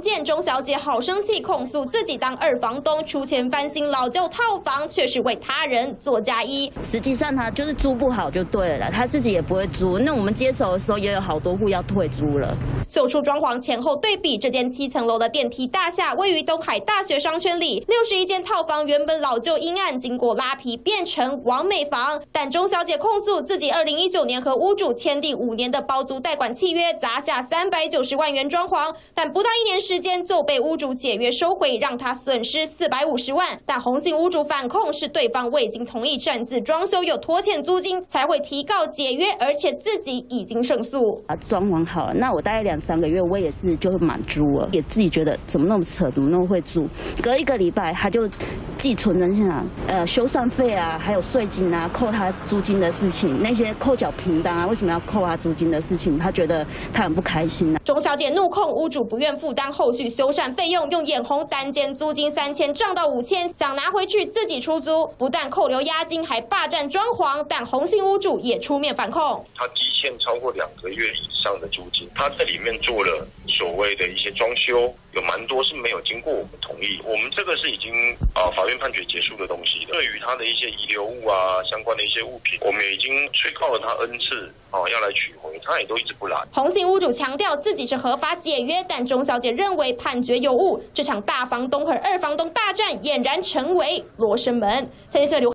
绩。店钟小姐好生气，控诉自己当二房东出钱翻新老旧套房，却是为他人做嫁衣。实际上他就是租不好就对了，他自己也不会租。那我们接手的时候也有好多户要退租了。秀出装潢前后对比，这间七层楼的电梯大厦位于东海大学商圈里，六十一间套房原本老旧阴暗，经过拉皮变成完美房。但钟小姐控诉自己二零一九年和屋主签订五年的包租代管契约，砸下三百九十万元装潢，但不到一年时间就被屋主解约收回，让他损失四百五十万。但红杏屋主反控是对方未经同意擅自装修又拖欠租金，才会提告解约，而且自己已经胜诉。啊，装潢好了，那我大概两三个月，我也是就是满租了，也自己觉得怎么那么扯，怎么那么会租，隔一个礼拜他就寄存人信啊，呃，修缮费啊，还有税金啊，扣他租金的事情，那些扣缴凭单啊，为什么要扣他租金的事情，他觉得他很不开心啊。钟小姐怒控屋主不愿负担后续修缮费用，用眼红单间租金三千涨到五千，想拿回去自己出租，不但扣留押金，还霸占装潢。但红星屋主也出面反控，他积欠超过两个月以上的租金，他在里面做了所谓的一些装修。有蛮多是没有经过我们同意，我们这个是已经啊法判决结束的东西。对于他的一些遗留物啊，相关的一些物品，我们已经催告了他 N 次啊，要来取回，他也都一直不来。红杏屋主强调自己是合法解约，但钟小姐认为判决有误。这场大房东和二房东大战俨然成为罗生门。蔡先生刘。